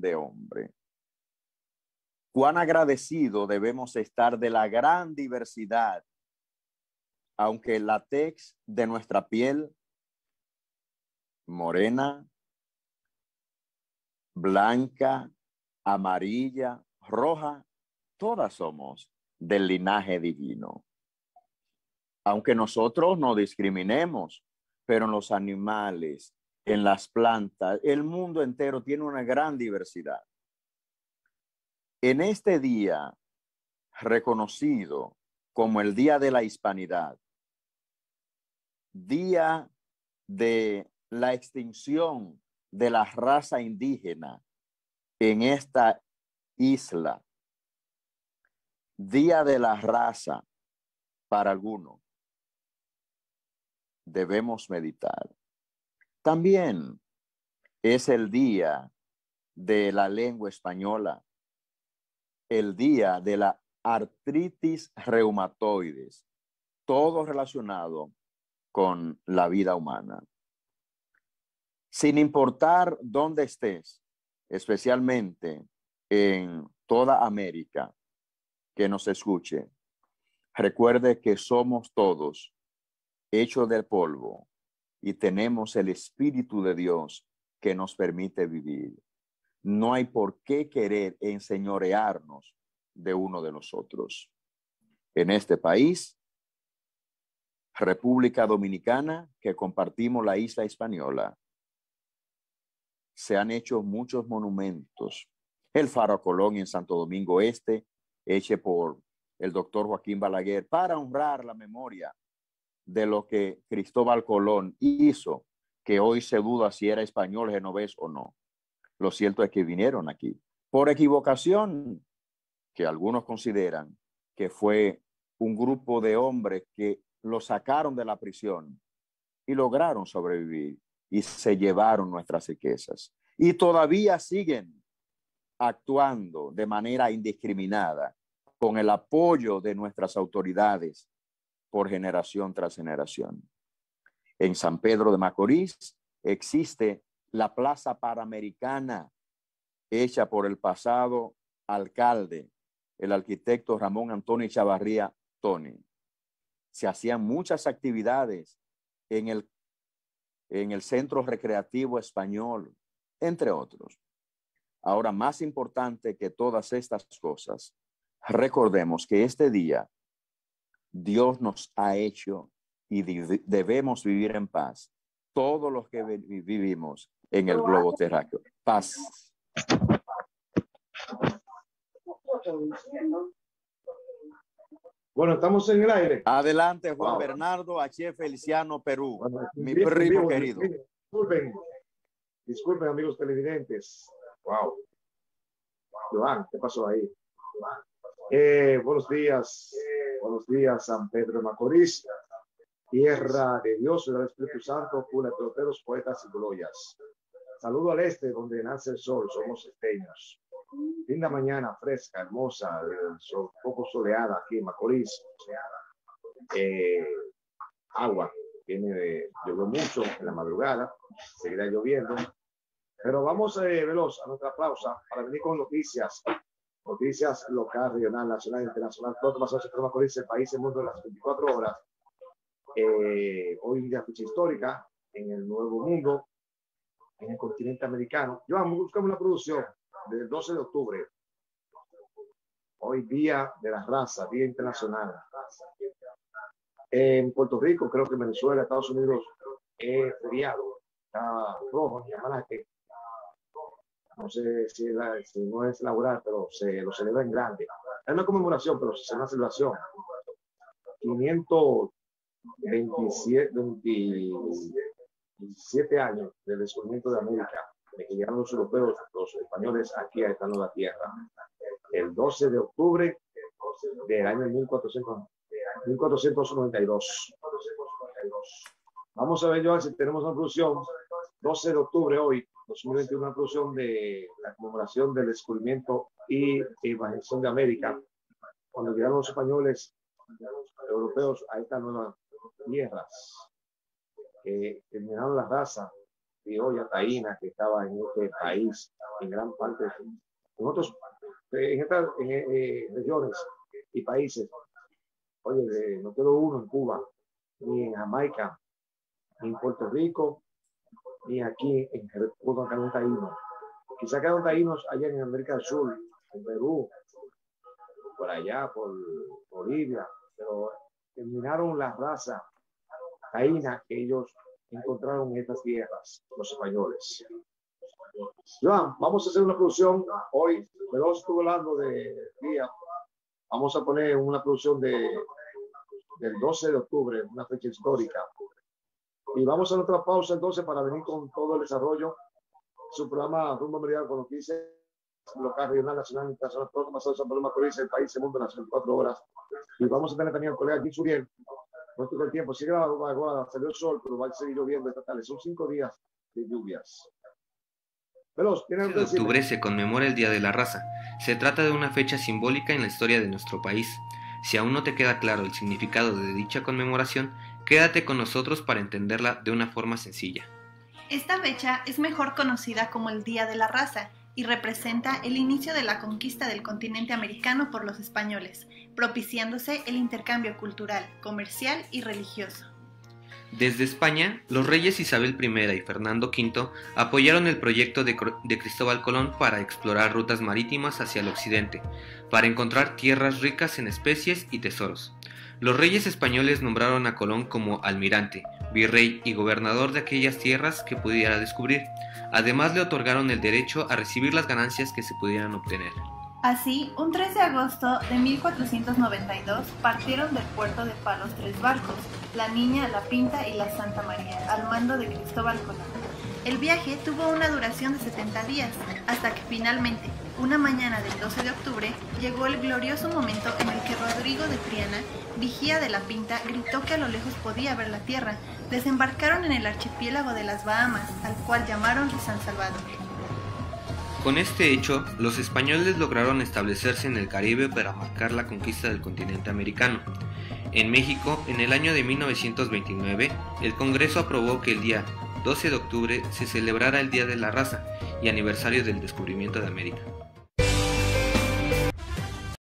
de hombre. Cuán agradecido debemos estar de la gran diversidad, aunque la tex de nuestra piel, morena, blanca, amarilla, roja, todas somos del linaje divino. Aunque nosotros no discriminemos, pero los animales, en las plantas, el mundo entero tiene una gran diversidad. En este día, reconocido como el Día de la Hispanidad, Día de la extinción de la raza indígena en esta isla, Día de la Raza para algunos, debemos meditar. También es el día de la lengua española, el día de la artritis reumatoides, todo relacionado con la vida humana. Sin importar dónde estés, especialmente en toda América, que nos escuche, recuerde que somos todos hechos del polvo y tenemos el Espíritu de Dios que nos permite vivir. No hay por qué querer enseñorearnos de uno de nosotros. En este país, República Dominicana, que compartimos la isla española, se han hecho muchos monumentos. El Faro Colón en Santo Domingo Este, hecho por el doctor Joaquín Balaguer, para honrar la memoria de lo que Cristóbal Colón hizo, que hoy se duda si era español, genovés o no. Lo cierto es que vinieron aquí por equivocación, que algunos consideran que fue un grupo de hombres que lo sacaron de la prisión y lograron sobrevivir y se llevaron nuestras riquezas. Y todavía siguen actuando de manera indiscriminada con el apoyo de nuestras autoridades por generación tras generación. En San Pedro de Macorís existe la Plaza Panamericana, hecha por el pasado alcalde, el arquitecto Ramón Antonio Chavarría Tony. Se hacían muchas actividades en el, en el Centro Recreativo Español, entre otros. Ahora, más importante que todas estas cosas, recordemos que este día Dios nos ha hecho y debemos vivir en paz. Todos los que vivimos en el globo terráqueo. Paz. Bueno, estamos en el aire. Adelante, Juan Bernardo H. Feliciano, Perú. mi primo querido. disculpen, disculpen, amigos televidentes. Wow. Joan, ¿qué pasó ahí? Eh, buenos días. Buenos días, San Pedro Macorís, tierra de Dios, del Espíritu Santo, cuna de peloteros, poetas y glorias. Saludo al este, donde nace el sol, somos esteños. Linda mañana, fresca, hermosa, sol, poco soleada aquí en Macorís. Eh, agua, viene de, llovió mucho en la madrugada, seguirá lloviendo. Pero vamos eh, veloz a nuestra pausa para venir con noticias noticias local, regional, nacional, internacional, todo más se con el país, el mundo de las 24 horas. Eh, hoy día fecha histórica en el Nuevo Mundo, en el continente americano. Yo buscamos una producción del 12 de octubre. Hoy día de la raza, día internacional. En Puerto Rico, creo que en Venezuela, Estados Unidos, es feriado. Está rojo, que no sé si, no es laboral, pero se lo celebra en grande. Es una conmemoración, pero es una celebración. 527 años del descubrimiento de América, de que llegaron los europeos, los españoles aquí a esta nueva tierra. El 12 de octubre del año 1400, 1492. Vamos a ver, Joan, si tenemos una conclusión. 12 de octubre hoy, 2021 una producción de la conmemoración del descubrimiento y evangelización de América, cuando llegaron los españoles europeos a estas nuevas tierras, que terminaron la raza, criolla taína que estaba en este país, en gran parte, en otros, en estas eh, regiones y países. Oye, no quedó uno en Cuba, ni en Jamaica, ni en Puerto Rico, ni aquí en República un taíno. Quizá quedaron taínos allá en América del Sur, en Perú, por allá, por Bolivia, pero terminaron la raza taína que ellos encontraron en estas tierras, los españoles. Joan, vamos a hacer una producción hoy, pero estuve hablando de día. Vamos a poner una producción de, del 12 de octubre, una fecha histórica. Y vamos a otra pausa entonces para venir con todo el desarrollo. Su programa Rumbo Meridiano con noticias local, regional, nacional, internacional, todo pasado San Pablo Macorís, el país, el mundo, las 24 horas. Y vamos a tener también al colega Gil Suriel. No estuvo el tiempo, sigue la salió el sol, pero va a seguir lloviendo esta tarde. Son cinco días de lluvias. Veloz, en octubre se conmemora el Día de la Raza. Se trata de una fecha simbólica en la historia de nuestro país. Si aún no te queda claro el significado de dicha conmemoración, quédate con nosotros para entenderla de una forma sencilla. Esta fecha es mejor conocida como el Día de la Raza y representa el inicio de la conquista del continente americano por los españoles, propiciándose el intercambio cultural, comercial y religioso. Desde España, los reyes Isabel I y Fernando V apoyaron el proyecto de, Cristóbal Colón para explorar rutas marítimas hacia el occidente, para encontrar tierras ricas en especies y tesoros. Los reyes españoles nombraron a Colón como almirante, virrey y gobernador de aquellas tierras que pudiera descubrir. Además le otorgaron el derecho a recibir las ganancias que se pudieran obtener. Así, un 3 de agosto de 1492 partieron del puerto de Palos tres barcos, la Niña, la Pinta y la Santa María, al mando de Cristóbal Colón. El viaje tuvo una duración de 70 días, hasta que finalmente, una mañana del 12 de octubre, llegó el glorioso momento en el que Rodrigo de Triana, vigía de la Pinta, gritó que a lo lejos podía ver la tierra. Desembarcaron en el archipiélago de las Bahamas, al cual llamaron San Salvador. Con este hecho, los españoles lograron establecerse en el Caribe para marcar la conquista del continente americano. En México, en el año de 1929, el Congreso aprobó que el día 12 de octubre se celebrara el Día de la Raza y aniversario del descubrimiento de América.